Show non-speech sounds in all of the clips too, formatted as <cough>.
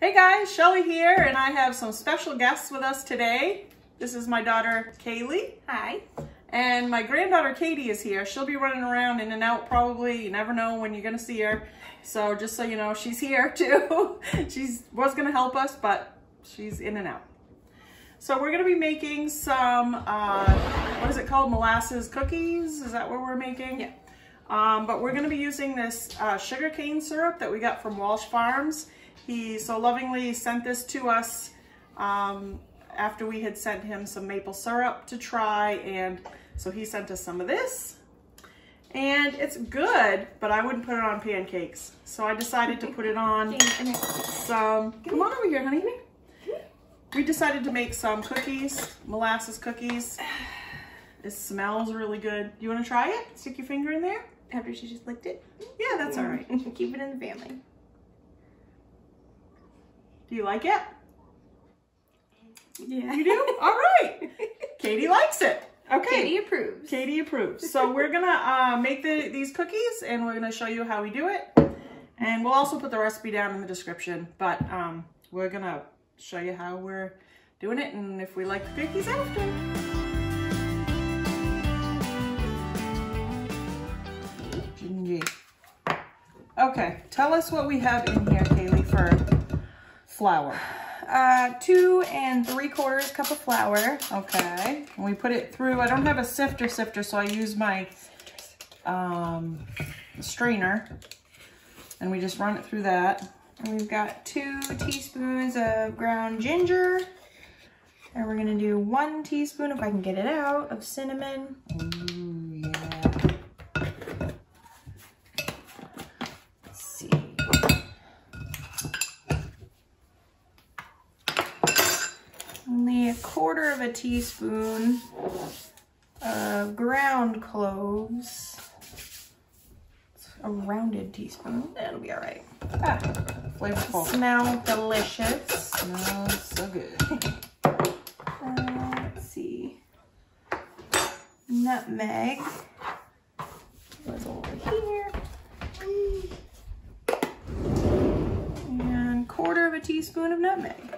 Hey guys, Shelly here, and I have some special guests with us today. This is my daughter, Kaylee. Hi. And my granddaughter, Katie, is here. She'll be running around in and out probably. You never know when you're going to see her. So just so you know, she's here <laughs> too. she was going to help us, but she's in and out. So we're going to be making some, uh, what is it called? Molasses cookies? Is that what we're making? Yeah. Um, but we're going to be using this uh, sugar cane syrup that we got from Walsh Farms. He so lovingly sent this to us um, after we had sent him some maple syrup to try. And so he sent us some of this. And it's good, but I wouldn't put it on pancakes. So I decided to put it on some, come on over here, honey. We decided to make some cookies, molasses cookies. It smells really good. You want to try it? Stick your finger in there? After she just licked it? Yeah, that's all right. <laughs> Keep it in the family. Do you like it? Yeah. You do? <laughs> All right. Katie likes it. Okay. Katie approves. Katie approves. So <laughs> we're gonna uh, make the, these cookies and we're gonna show you how we do it. And we'll also put the recipe down in the description, but um, we're gonna show you how we're doing it and if we like the cookies after. Okay, tell us what we have in here, Kaylee, for flour. Uh, two and three quarters cup of flour. Okay, and we put it through, I don't have a sifter sifter, so I use my um, strainer. And we just run it through that. And we've got two teaspoons of ground ginger. And we're gonna do one teaspoon, if I can get it out, of cinnamon. Ooh, yeah. Let's see. Only a quarter of a teaspoon of ground cloves. A rounded teaspoon. That'll be all right. Ah, flavorful. Smell delicious. Smells so good. <laughs> Uh, let's see. Nutmeg was over here. And quarter of a teaspoon of nutmeg.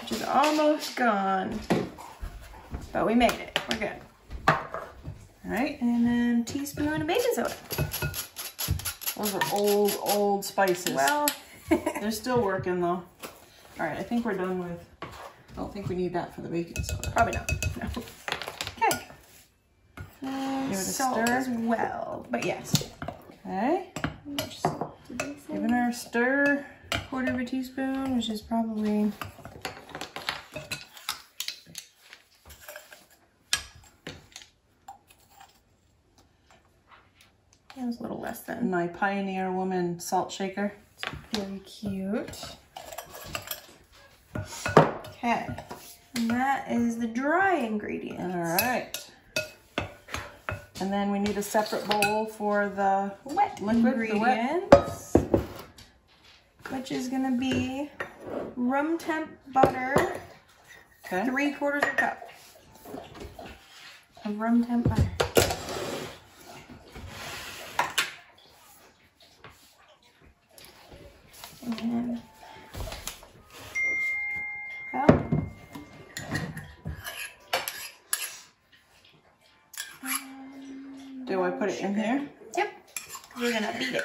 Which is almost gone. But we made it. We're good. All right, And then teaspoon of baking soda. those are old, old spices. Well, <laughs> They're still working though. All right, I think we're done with, I don't think we need that for the baking soda. Probably not. No. Okay. And Give it a salt stir. as well. But yes. Okay, Giving her a stir. quarter of a teaspoon, which is probably that was a little less than. My Pioneer Woman salt shaker. Very cute. Okay. And that is the dry ingredients. All right. And then we need a separate bowl for the wet Liquid, the wet. ingredients, which is gonna be room temp butter, Okay. three quarters of a cup of room temp butter. And Do I put it in here? Yep. We're gonna beat it.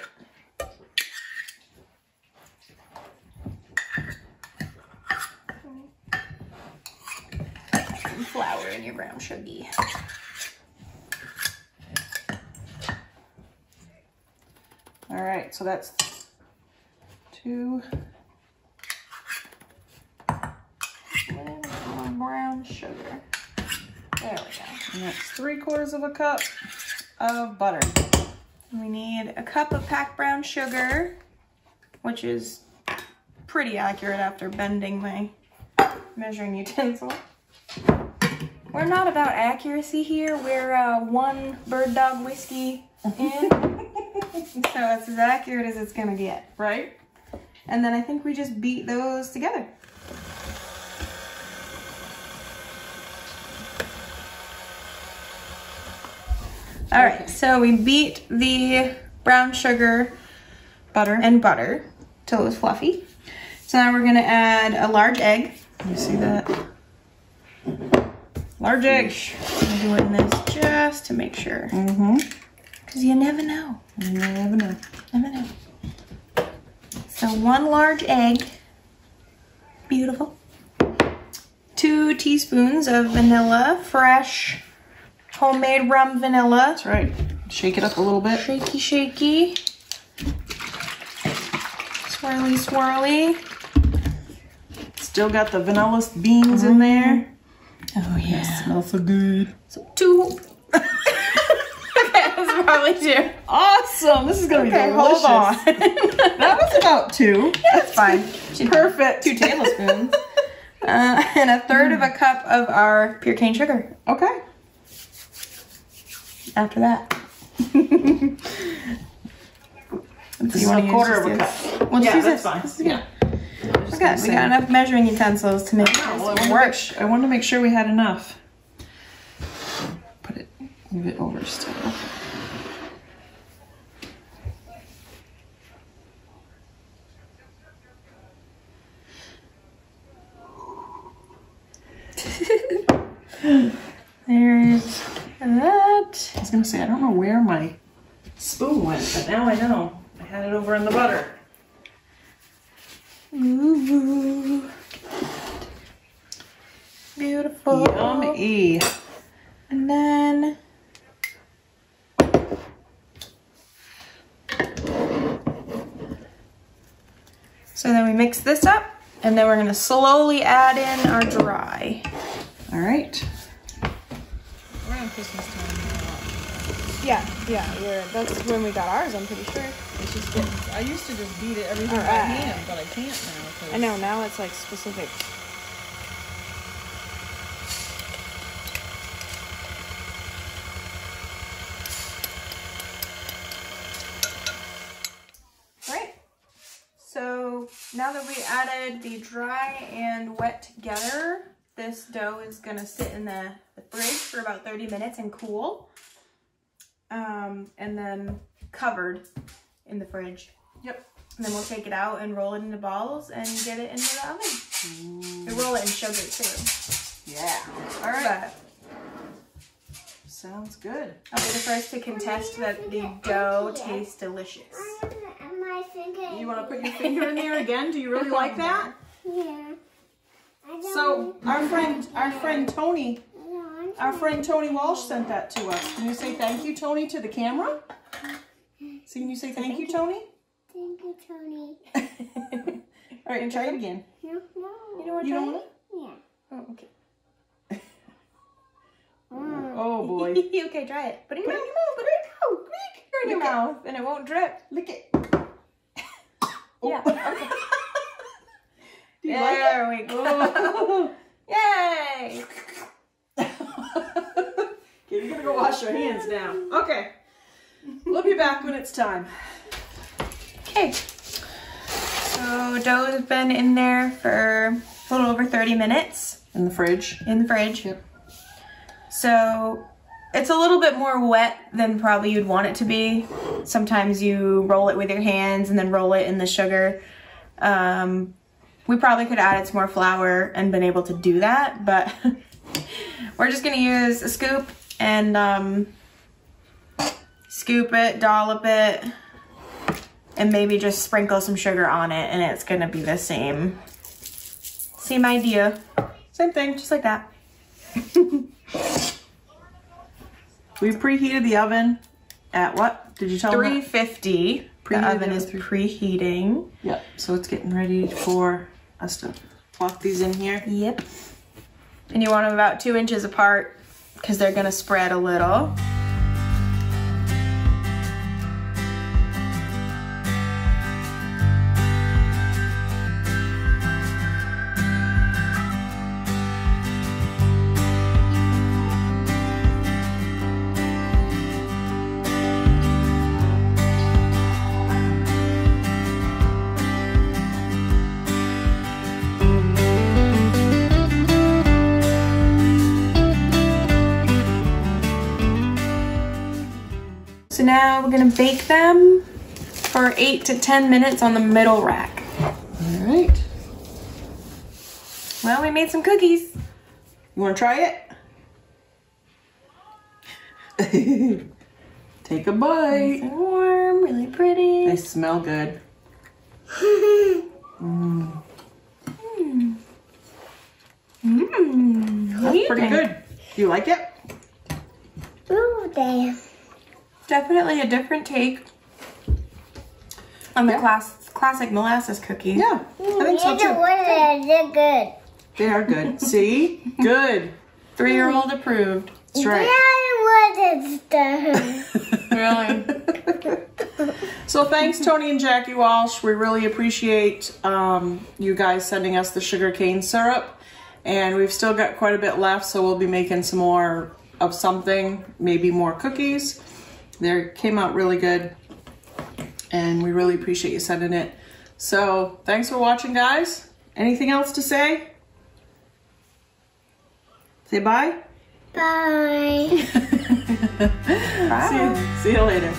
Some flour in your brown sugar. All right, so that's two. brown sugar. There we go. And that's three quarters of a cup of butter. We need a cup of packed brown sugar, which is pretty accurate after bending my measuring <laughs> utensil. We're not about accuracy here. We're uh, one bird dog whiskey in. <laughs> so it's as accurate as it's gonna get. Right? And then I think we just beat those together. All right, so we beat the brown sugar Butter. and butter till it was fluffy. So now we're gonna add a large egg. you see that? Large egg. I'm doing this just to make sure, Mm-hmm. because you never know. You never know. Never know. So one large egg. Beautiful. Two teaspoons of vanilla, fresh homemade rum vanilla. That's right. Shake it up a little bit. Shaky, shaky. Swirly, swirly. Still got the vanilla beans in there. Oh yeah. Smells so good. So two. okay, that's probably two. Awesome. This is gonna Okay, be delicious. hold on. <laughs> That was about two. That's fine. Perfect. Two tablespoons. <laughs> Uh, and a third of a cup of our pure cane sugar Okay. After that. <laughs> This you is a quarter of a cup. Well, yeah, that's fine. This is good. Yeah. We're. We got enough measuring utensils to make Well, I this wanted, work. make, I wanted to make sure we had enough. Put it, move it over still. <laughs> There's that. I was gonna say I don't know where my spoon went, but now I know. I had it over in the butter. Ooh. Beautiful. Yummy. And then So then we mix this up and then we're gonna slowly add in our dry. All right. Around Christmas time. Yeah, yeah, we're, that's when we got ours, I'm pretty sure. It's just getting, I used to just beat it everything by Alright. hand, but I can't now. I know, now it's like specific. Right. So now that we added the dry and wet together, this dough is gonna sit in the, the fridge for about 30 minutes and cool. Um, and then covered in the fridge. Yep. And then we'll take it out and roll it into balls and get it into the oven. We roll it in sugar too. Yeah. All right. But Sounds good. I'll be the first to contest that the dough tastes delicious. My finger. You want to put your finger in there again? Do you really <laughs> like that? Yeah. So our friend, our friend Tony, want our friend Tony Walsh sent that to us. Can you say thank you, Tony, to the camera? So can you say thank you, Tony? Thank you, Tony. <laughs> All right, and try it again. No, no. You know what? You try don't it? want Yeah. Oh, okay. it? Oh boy. <laughs> okay, try it. Put it in your mouth. Put it in your mouth. Quick. Put it in your mouth, and it won't drip. Lick it. Yeah. Oh. Okay. <laughs> Do you like there we go. Yay! it? okay, you're gonna go wash your hands now. Okay. We'll be back when it's time. Okay. So dough has been in there for a little over 30 minutes In the fridge. in the fridge. Yep. So it's a little bit more wet than probably you'd want it to be. Sometimes you roll it with your hands and then roll it in the sugar. Um, we probably could add added some more flour and been able to do that, but <laughs> we're just gonna use a scoop and um, scoop it, dollop it, and maybe just sprinkle some sugar on it and it's gonna be the same, same idea. Same thing. Just like that. <laughs> We preheated the oven at what? Did you tell me? 350. The oven is preheating. Yep. So it's getting ready for us to plop these in here. Yep. And you want them about two inches apart because they're gonna spread a little. So now we're gonna bake them for eight to 10 minutes on the middle rack. All right. Well, we made some cookies. You want to try it? <laughs> Take a bite. Nice and warm, really pretty. They smell good. Mmm. What do you Pretty think? good. Do you like it? Ooh, there. Definitely a different take on the class, classic molasses cookie. Yeah, I think so You're the too. one they're good. They are good. See? Good. Three-year-old approved. That's right. They're the one done. <laughs> Really? So thanks, Tony and Jackie Walsh. We really appreciate um, you guys sending us the sugar cane syrup. And we've still got quite a bit left, so we'll be making some more of something, maybe more cookies. They came out really good. And we really appreciate you sending it. So thanks for watching, guys. Anything else to say? Say bye. Bye. <laughs> See, you, see you later.